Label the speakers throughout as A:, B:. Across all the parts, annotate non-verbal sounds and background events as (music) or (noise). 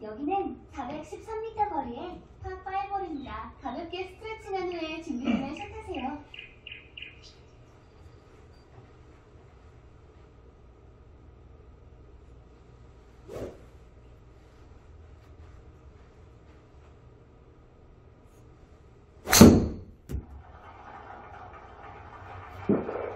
A: 여기는 413m 거리의 파5홀입니다. 가볍게 스트레칭한 후에 준비되면 (laughs)
B: rough.
A: 밸 (laughs)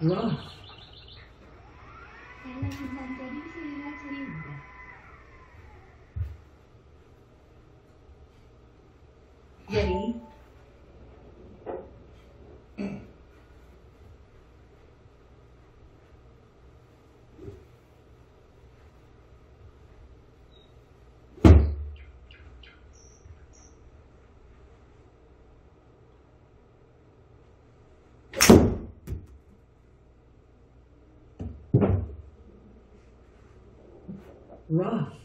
A: 런스 상자리
B: Rough.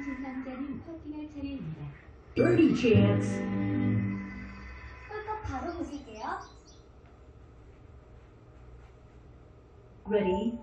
A: 밸런스 상자리 퍼팅할 차례입니다.
B: Birdie chance.
A: 홀컵 바로 보실게요.
B: Ready?